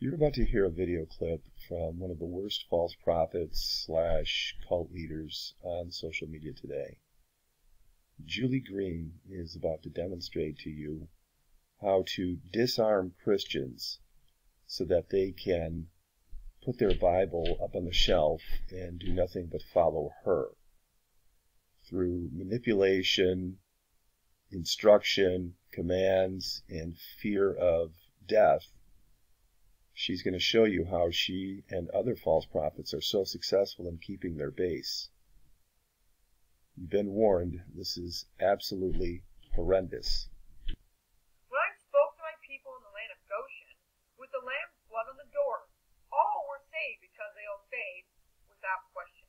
You're about to hear a video clip from one of the worst false prophets slash cult leaders on social media today. Julie Green is about to demonstrate to you how to disarm Christians so that they can put their Bible up on the shelf and do nothing but follow her through manipulation, instruction, commands, and fear of death she's going to show you how she and other false prophets are so successful in keeping their base. You've been warned. This is absolutely horrendous. When I spoke to my people in the land of Goshen, with the lamb's blood on the door, all were saved because they obeyed without question,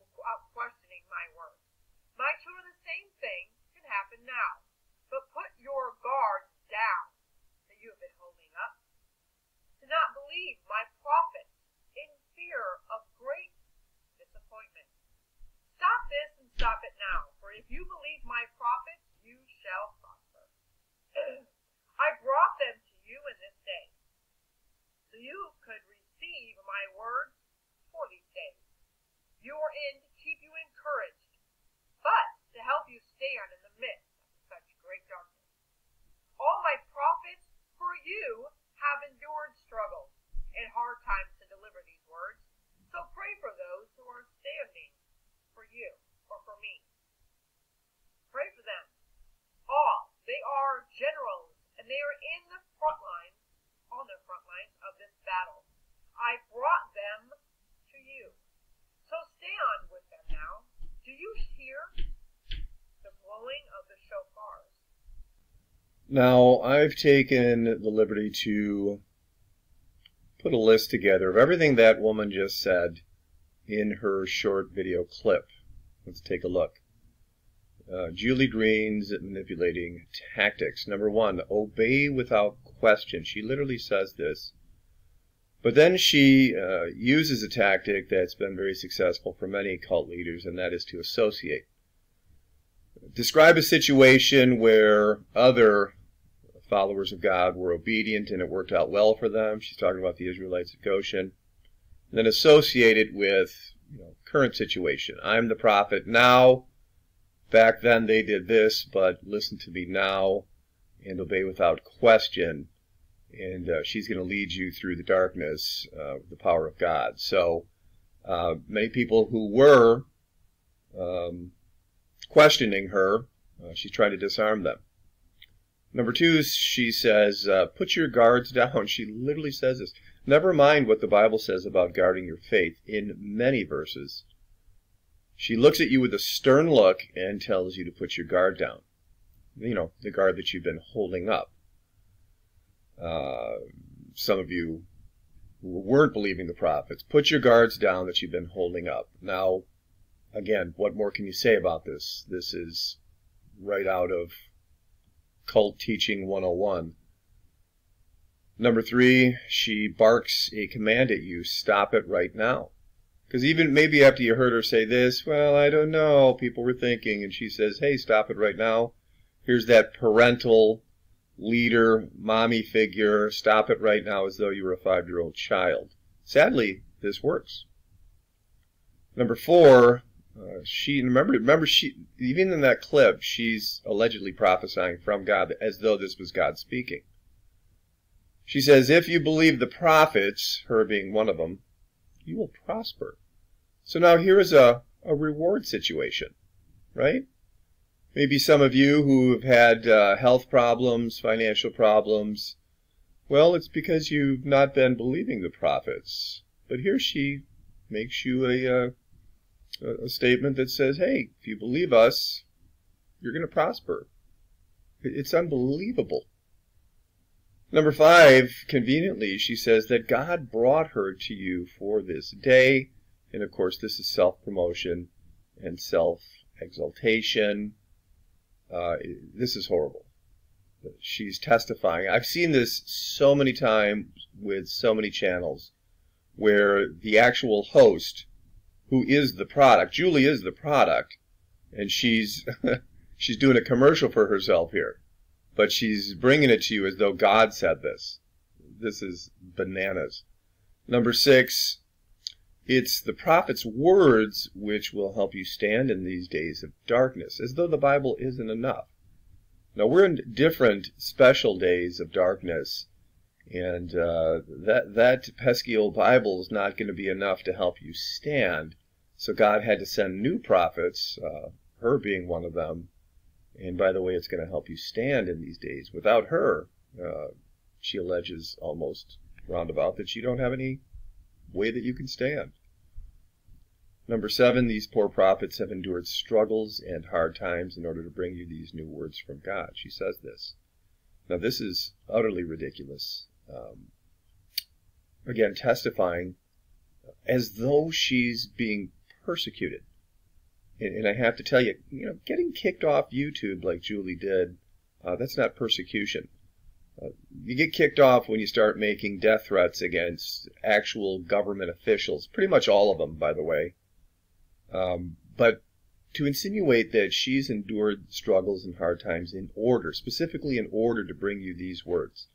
without questioning my word. My children, the same thing can happen now. But put your guard down that you have been holding up not believe my prophets in fear of great disappointment. Stop this and stop it now, for if you believe my prophets, you shall prosper. I brought them to you in this day, so you could receive my words for these days. You are in to keep you encouraged, but to help you stand in the midst of such great darkness. All my prophets for you have endured struggles and hard times to deliver these words. So pray for those who are standing for you or for me. Pray for them. All. They are generals and they are in the front lines, on the front lines of this battle. I brought them to you. So stand with them now. Do you hear the blowing of the shofars? Now, I've taken the liberty to put a list together of everything that woman just said in her short video clip. Let's take a look. Uh, Julie Green's manipulating tactics. Number one, obey without question. She literally says this. But then she uh, uses a tactic that's been very successful for many cult leaders, and that is to associate. Describe a situation where other followers of God were obedient and it worked out well for them. She's talking about the Israelites at Goshen. And then associate it with you know, current situation. I'm the prophet now. Back then they did this, but listen to me now and obey without question. And uh, she's going to lead you through the darkness, uh, the power of God. So uh, many people who were um, questioning her, uh, she's trying to disarm them. Number two, she says, uh, put your guards down. She literally says this. Never mind what the Bible says about guarding your faith in many verses. She looks at you with a stern look and tells you to put your guard down. You know, the guard that you've been holding up. Uh, some of you who weren't believing the prophets, put your guards down that you've been holding up. Now, again, what more can you say about this? This is right out of Cult Teaching 101. Number three, she barks a command at you stop it right now. Because even maybe after you heard her say this, well, I don't know, people were thinking, and she says, hey, stop it right now. Here's that parental leader, mommy figure, stop it right now as though you were a five year old child. Sadly, this works. Number four, uh, she remember remember she even in that clip she's allegedly prophesying from God as though this was God speaking. She says, "If you believe the prophets, her being one of them, you will prosper." So now here is a a reward situation, right? Maybe some of you who have had uh, health problems, financial problems, well, it's because you've not been believing the prophets. But here she makes you a, uh, a statement that says, hey, if you believe us, you're going to prosper. It's unbelievable. Number five, conveniently, she says that God brought her to you for this day. And of course, this is self promotion and self exaltation. Uh, this is horrible. She's testifying. I've seen this so many times with so many channels where the actual host who is the product. Julie is the product, and she's she's doing a commercial for herself here, but she's bringing it to you as though God said this. this is bananas. Number six, it's the prophet's words which will help you stand in these days of darkness, as though the Bible isn't enough. Now we're in different special days of darkness, and uh, that that pesky old Bible is not going to be enough to help you stand. So God had to send new prophets, uh, her being one of them. And by the way, it's going to help you stand in these days. Without her, uh, she alleges almost roundabout that you don't have any way that you can stand. Number seven, these poor prophets have endured struggles and hard times in order to bring you these new words from God. She says this. Now, this is utterly ridiculous. Um, again, testifying as though she's being persecuted. And, and, I have to tell you, you know, getting kicked off YouTube like Julie did, uh, that's not persecution. You get kicked off when you start making death threats against actual government officials. Pretty much all of them, by the way. Um, but to insinuate that she's endured struggles and hard times in order, specifically in order to bring you these words.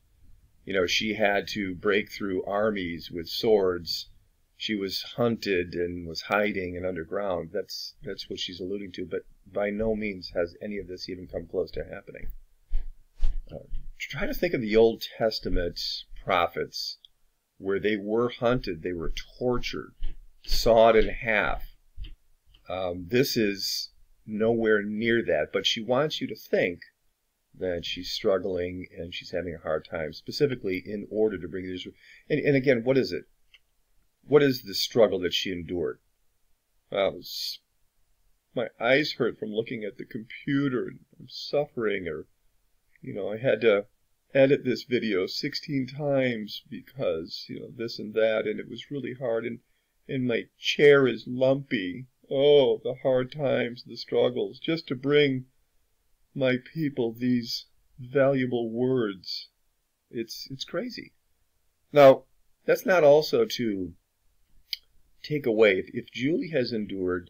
You know, she had to break through armies with swords. She was hunted and was hiding and underground. That's that's what she's alluding to. But by no means has any of this even come close to happening. Uh, try to think of the Old Testament prophets where they were hunted, they were tortured, sawed in half, um, this is nowhere near that, but she wants you to think that she's struggling and she's having a hard time, specifically in order to bring these. And, and again, what is it? What is the struggle that she endured? Well, my eyes hurt from looking at the computer and I'm suffering, or, you know, I had to edit this video 16 times because, you know, this and that, and it was really hard, and, and my chair is lumpy Oh, the hard times, the struggles, just to bring my people these valuable words. It's it's crazy. Now, that's not also to take away if, if Julie has endured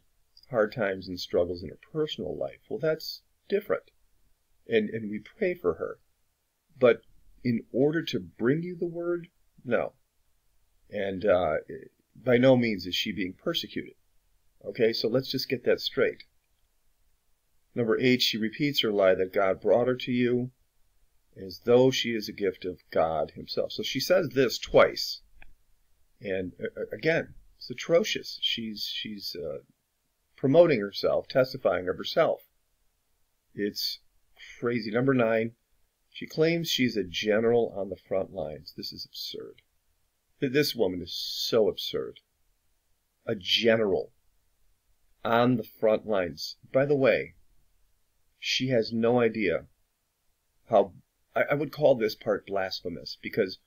hard times and struggles in her personal life, well that's different. And and we pray for her. But in order to bring you the word, no. And uh, by no means is she being persecuted. Okay, so let's just get that straight. Number eight, she repeats her lie that God brought her to you as though she is a gift of God Himself. So she says this twice. And uh, uh, again, it's atrocious. She's, she's uh, promoting herself, testifying of herself. It's crazy. Number nine, she claims she's a general on the front lines. This is absurd. This woman is so absurd. A general on the front lines. By the way, she has no idea how I, I would call this part blasphemous because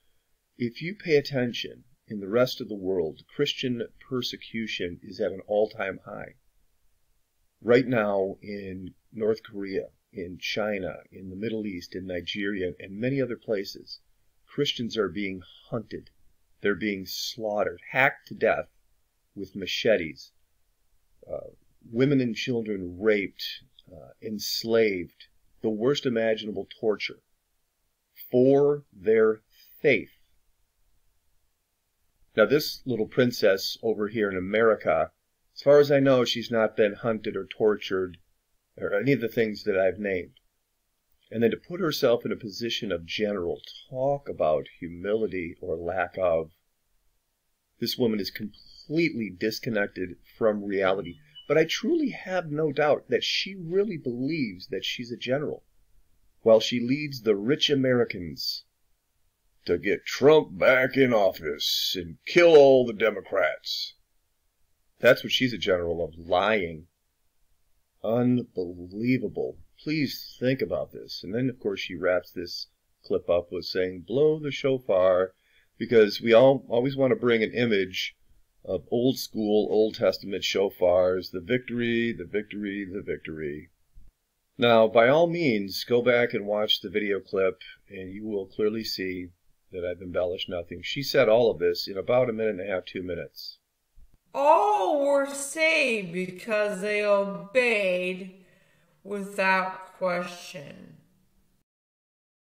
if you pay attention in the rest of the world, Christian persecution is at an all time high. Right now in North Korea, in China, in the Middle East, in Nigeria, and many other places, Christians are being hunted. They're being slaughtered, hacked to death with machetes uh, women and children raped, uh, enslaved, the worst imaginable torture for their faith. Now, this little princess over here in America, as far as I know, she's not been hunted or tortured or any of the things that I've named. And then to put herself in a position of general, talk about humility or lack of. This woman is completely disconnected from reality. But I truly have no doubt that she really believes that she's a general, while she leads the rich Americans to get Trump back in office and kill all the Democrats. That's what she's a general of lying. Unbelievable. Please think about this. And then, of course, she wraps this clip up with saying, blow the shofar, because we all always want to bring an image of old school Old Testament shofars, the victory, the victory, the victory. Now, by all means, go back and watch the video clip, and you will clearly see that I've embellished nothing. She said all of this in about a minute and a half, two minutes. All were saved because they obeyed without question.